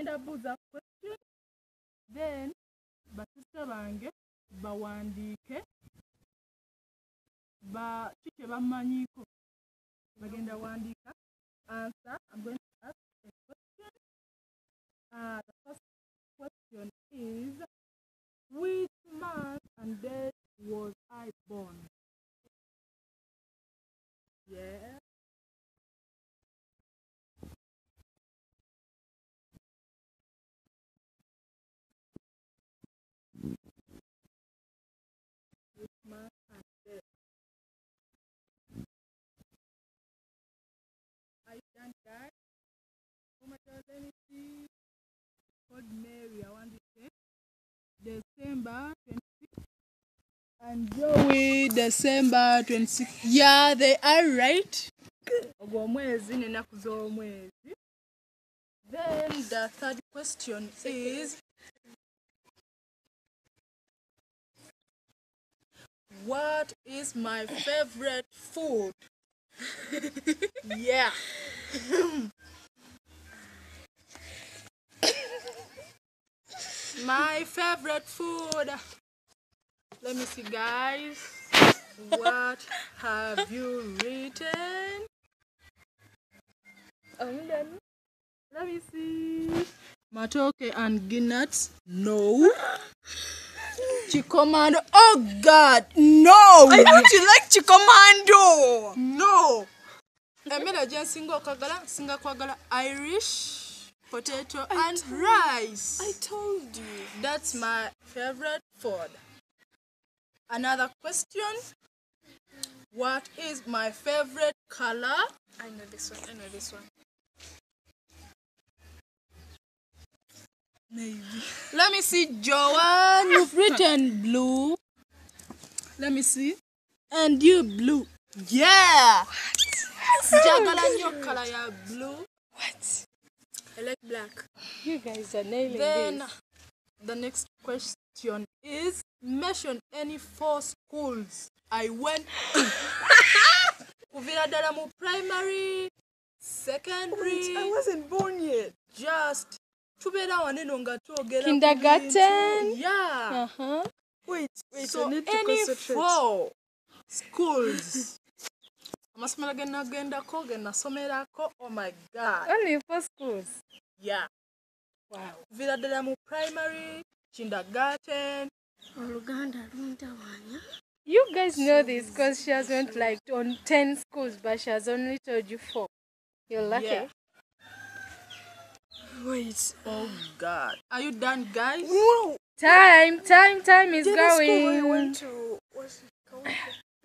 ngenda buuza question then basista bange bawandiike ba kiki bamanyiko bagenda wandiika answer i'm going month and date are you done guys oh my god let me see called mary i want to say december 26th and joey december 26th yeah they are right. Ogwo omwezi n'ennaku z'omwezi. Then the third question is what is my favorite food? Yeah. My favorite food. Let me see guys. What have you written? Um, me, let me see. Matoke and guinness no. Chikomando oh god no I thought you like Chicomando. no eh, emmere gye nsinga okwagala nsinga kwagala irish potato and rice I told you. That's my favorite food. Another question. What is my favorite color? I know this one. I know this one. Maybe. Let me see, Joanne. You've written blue. Let me see. And you blue. Yeah. Njagala nnyo color ya blue. What? I like black. You guys are nailing Then this. the next question is mention any four schools I went to. Kuvira ddala mu primary, secondary, I wasn't born yet. just tubeera wano eno nga twogera Kindergarten. Yeah. Uh-huh. Wait, wait. So I need to any concentrate. four schools amasomero ge nagendako ge nasomerako oh my god Only four schools. yeah Wow. kuvira ddala mu primary kindergarten oluganda luntawanya You guys know this because she has went like on 10 schools, but she has only told you four. You're lucky. Yeah. Wait. Oh God. Are you done, guys? No. Time, time, time is The school I going. went to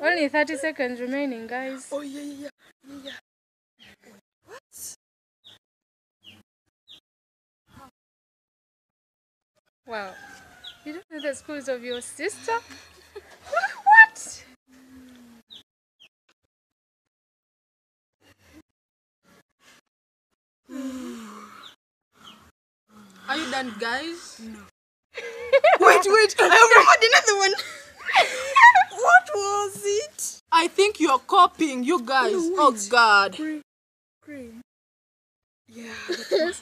Only 30 seconds remaining, guys. Oh yeah, yeah, yeah, yeah. What? Wow. You don't know the schools of your sister? what? Are you done, guys? Wait, wait. I remembered another one. what was it? I think you're copying, you guys. No, oh. God. Yeah.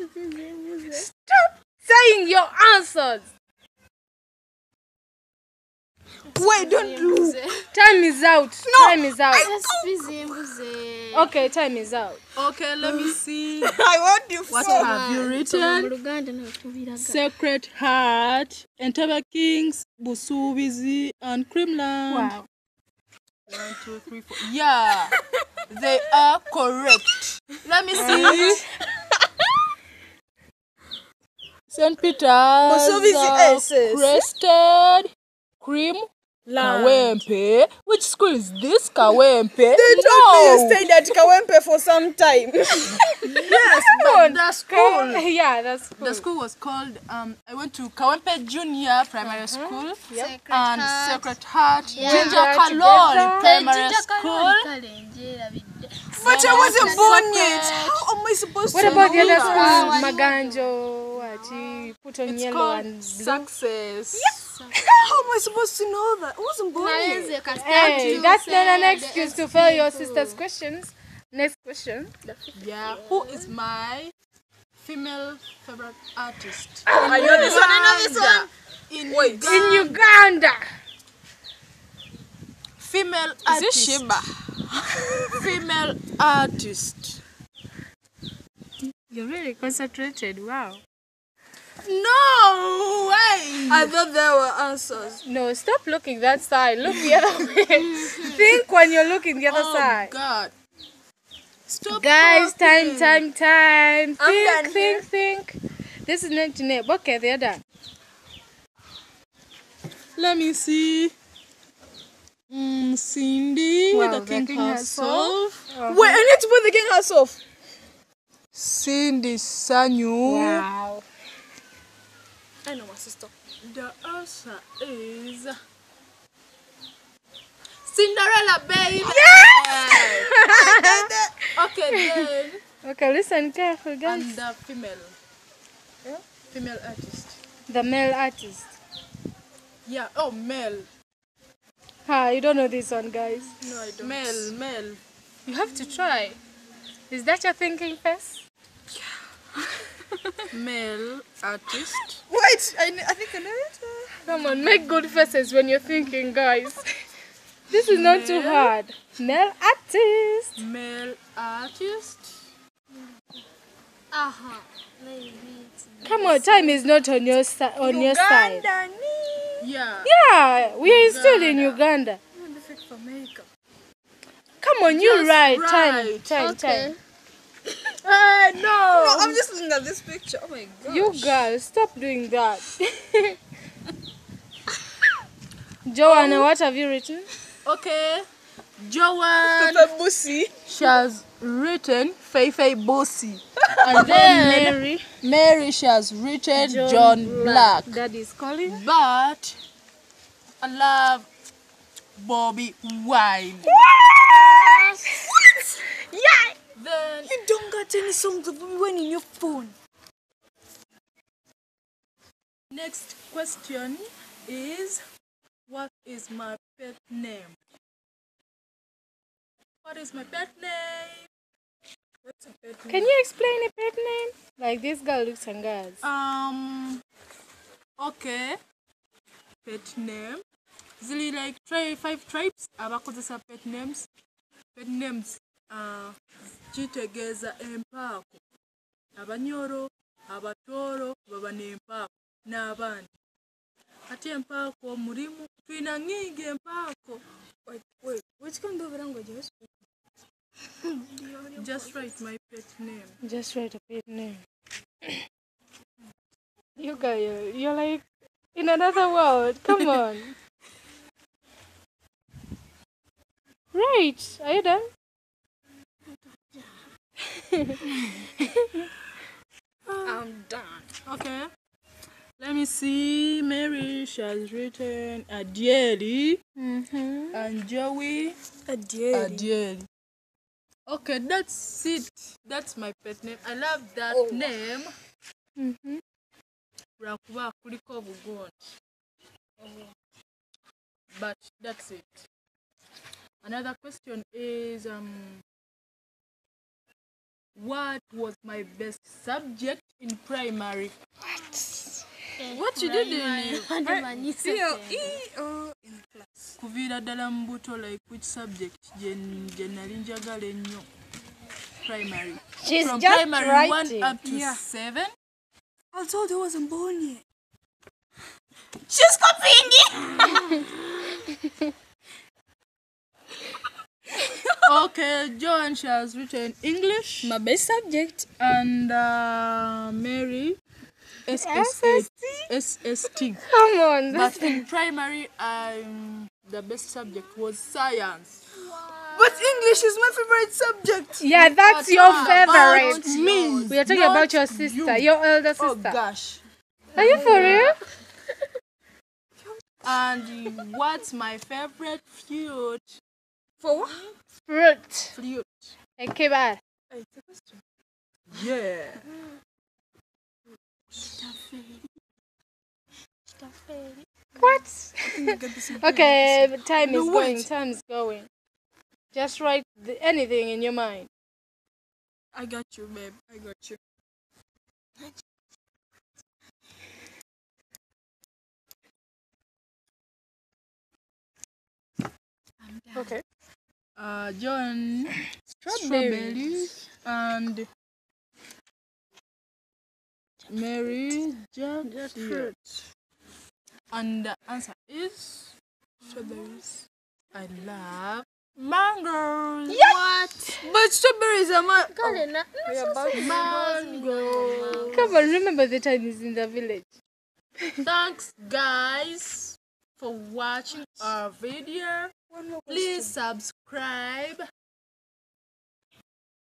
Stop saying your answers. Wait, don't look. Time is out. time is out. Okay, time is out. Okay, let me see. I want you What so. have you written? Sacred Heart, Entebbe Kings, Busubizi, and Creamland. Wow. One, two, three, four. Yeah, they are correct. Let me see. St. Peter's, uh. Crested, Cream, Kawempe. Which school is this, Kawempe? They told me you stayed at Kawempe for some time. Yes, but the school. yeah, that's cool. The school was called, um, I went to Kawempe Junior Primary School Sacred and Heart. Sacred Heart Yeah. Ginger Ginger Kalori. Primary Ejjija School. kaloli kalenje erabidde But I wasn't born yet. How am I supposed What to about the know other that? schools? Wow. Maganjo, what? You put on It's yellow and blue. Success. Yeah. How am I supposed to know that? I wasn't born yet. Hey, that's not an excuse to fail your sister's questions. Next question. Yeah. Who is my female favorite artist. I know this one. I know this one. In Wait. Uganda. In Uganda. female Is it artist. Sheba? Female artist. You're really concentrated. Wow. No way. I thought there were answers. No, stop looking that side. Look the other way. Think when you're looking the other oh side. God. Stop. Guys, time, talking. time, time. I'm Think, done think, think. This is not Jeanette. Okay, they're done. Let me see. Mm, Cindy, Wow, the the king king has herself. Wait, I need to put the king house off. Cindy Sanyu. Wow. I know my sister. The answer is Cinderella, baby. Yes! okay, then Okay, listen carefully, guys. and the female, Yeah? female artist. The male artist. Yeah. Oh, male. Ha, you don't know this one, guys. No, I don't. Male, male. You have to try. Is that your thinking face? Male artist. Wait, I, I think I know it. Come on, make good faces when you're thinking, guys. This is not too hard. Male artist. Male artist. Aha. Maybe it's Come on, time is not on your si- on your side. Uganda, Yeah. Yeah, we are still in Uganda. Come on, you Just right. Time, right. time, okay. time. Hey, no. No, I'm just looking at this picture. Oh my god. You girls, stop doing that. Joanna, what have you written? Okay. Joanne. Fefe Bussi. She has written Fefe Bussi. And then Mary. Mary, she has written John, Blaq. That is calling. But I love Bobby Wine. Yeah. Then You don't got any songs of Bobby Wine in your phone. next question is what is my pet name? What is my pet name? What's a pet name? Can you explain a pet name? Like this girl looks and girls. Um. Okay. Pet name. Zili like try five tribes abakozesa pet names. Pet names uh, kitegeeza empaako. Abanyoro, abatooro baba n'empaako n'abandi. Ate empaako mulimu tulina ngingi empaako. Are you speaking? Just write my pet name. Just write a pet name. you guys, you're like in another world. Come on. right. Are you done? I'm done. Okay. Let me see. Mary, she has written Adieli Mm-hmm. and Joey. Adieu. Adiel. Okay, that's it. That's my pet name. I love that Oh. name. Mm-hmm. Lwakuba kuliko obugonde. But that's it. Another question is um what was my best subject in primary? What you did in Wandimanyise CLE in class? Kuviira ddala mu buto like which subject gye gye nali njagala ennyo primary. She's From just primary writing. one up to Yeah. seven. I told you I wasn't born yet. She's copying it. Okay, Joan, she has written English. My best subject. and uh, Mary SST. SST. Come on. But in primary, um, the best subject was science. But English is my favorite subject. yeah, that's But your favorite. about me. We are talking about your sister, you. your elder sister. Oh gosh. Are you for real? And what's my favorite fruit? For what? Fruit. Fruit. Okay, bye. Yeah. What? okay, but time is No, going. Time is going. Just write the, anything in your mind. I got you, babe. I got you. Okay. Uh, Joan Strawberries. strawberries and Mary jackfruit. And the answer is strawberries. I love mangoes. What? But strawberries are my. Kale na Mango. Come on, remember the time is in the village. Thanks, guys, for watching our video. Please subscribe